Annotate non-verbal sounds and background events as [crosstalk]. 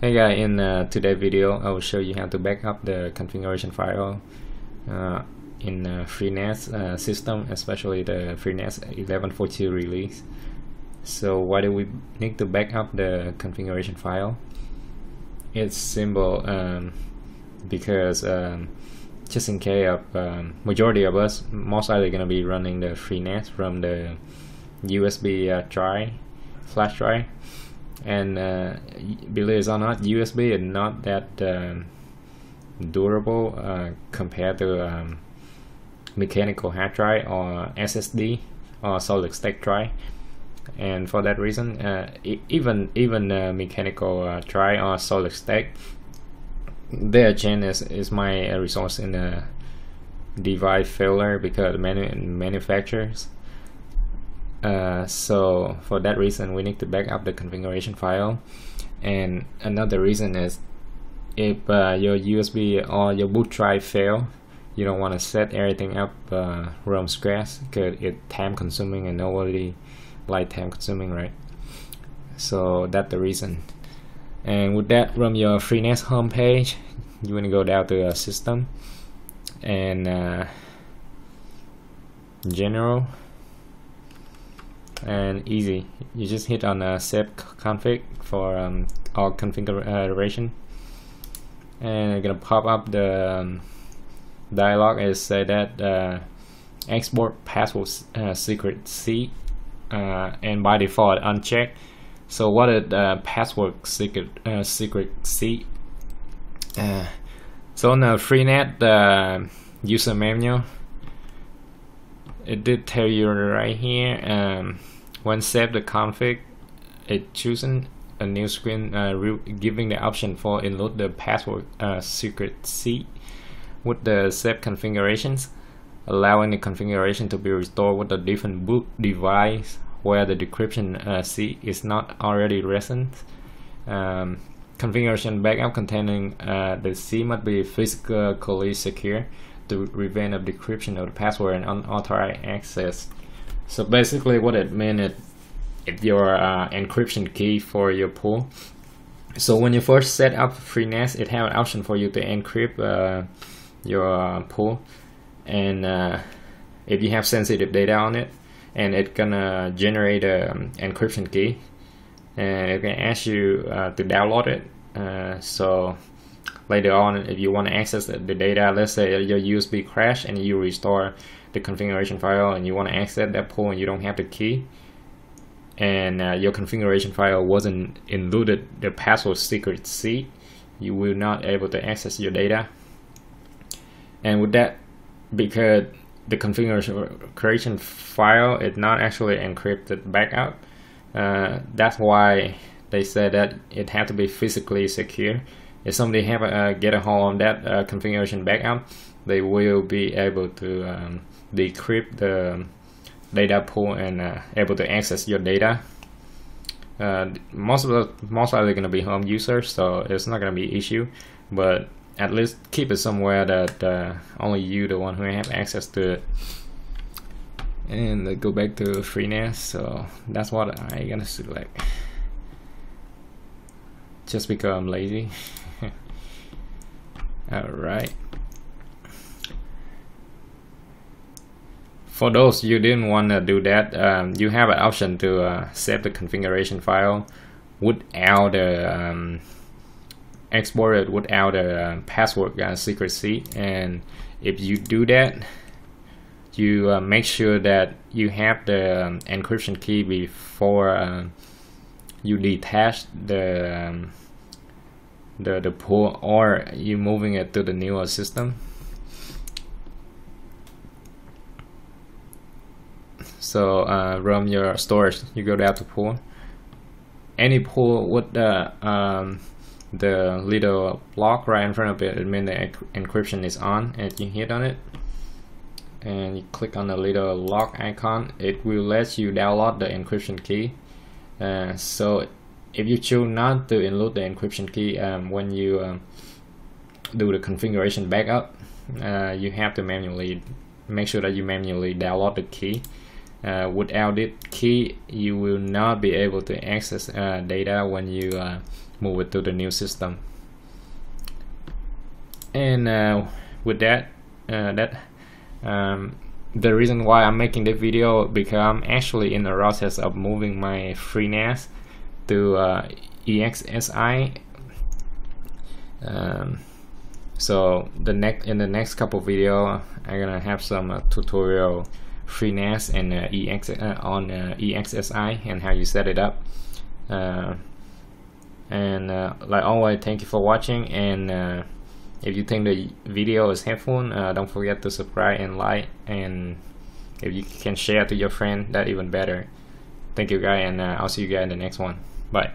Hey guys, in uh, today's video I will show you how to back up the configuration file uh, in uh, FreeNAS uh, system, especially the FreeNAS 11.42 release. So why do we need to back up the configuration file? It's simple um, because um, just in case of um, majority of us most likely going to be running the FreeNAS from the USB uh, drive, flash drive and uh, believe it or not USB is not that um, durable uh, compared to um, mechanical hard drive or SSD or solid state drive. And for that reason uh, even even mechanical uh, drive or solid state their chance is, is my resource in the device failure because many manufacturers uh, so for that reason we need to back up the configuration file. And another reason is if uh, your USB or your boot drive fail you don't want to set everything up uh, from scratch because it's time consuming and nobody like time consuming right? So that's the reason. And with that from your FreeNAS homepage you want to go down to system. And uh, general and easy. You just hit on a save config for um, all configuration. And it's gonna pop up the um, dialog is say that uh, export password uh, secret seed uh, and by default unchecked so what is uh, password secret uh, secret seed? Uh, so on the FreeNAS uh, user manual it did tell you right here um, when save the config, it choosing a new screen uh, giving the option for include the password uh, secret seed with the save configurations, allowing the configuration to be restored with a different boot device where the decryption uh, seed is not already present. Um, configuration backup containing uh, the seed must be physically secure to prevent a decryption of the password and unauthorized access. So basically what it means is it's your uh, encryption key for your pool. So when you first set up FreeNAS, it have an option for you to encrypt uh, your pool. And uh, if you have sensitive data on it, and it's gonna generate an um, encryption key. And it can ask you uh, to download it. Uh, so later on, if you want to access the data, let's say your USB crash and you restore the configuration file and you want to access that pool and you don't have the key and uh, your configuration file wasn't included the password secret seed you will not able to access your data. And with that because the configuration file is not actually encrypted backup uh, that's why they said that it had to be physically secure. If somebody have a, uh, get a hold on that uh, configuration backup they will be able to um, decrypt the data pool and uh, able to access your data. Uh, most of the most likely going to be home users, so it's not going to be issue. But at least keep it somewhere that uh, only you, the one who have access to it. And go back to FreeNAS. So that's what I gonna select. Just because I'm lazy. [laughs] All right. For those you didn't want to do that, um, you have an option to uh, save the configuration file without the um, export it without a uh, password uh, secrecy. And if you do that, you uh, make sure that you have the um, encryption key before uh, you detach the um, the the pool or you moving it to the newer system. So uh, from your storage, you go down to pool. Any pool with the um, the little block right in front of it, it means the encryption is on, and you hit on it, and you click on the little lock icon. It will let you download the encryption key. Uh, so if you choose not to include the encryption key um, when you um, do the configuration backup, uh, you have to manually make sure that you manually download the key uh, without it key you will not be able to access uh, data when you uh, move it to the new system. And uh, with that uh, that um, the reason why I'm making this video because I'm actually in the process of moving my FreeNAS to uh, EXSI um, so the next in the next couple video I'm gonna have some uh, tutorial FreeNAS and uh, EX uh, on uh, EXSI and how you set it up. Uh, and like always thank you for watching and if you think the video is helpful don't forget to subscribe and like and if you can share to your friend that even better. Thank you guys and I'll see you guys in the next one. Bye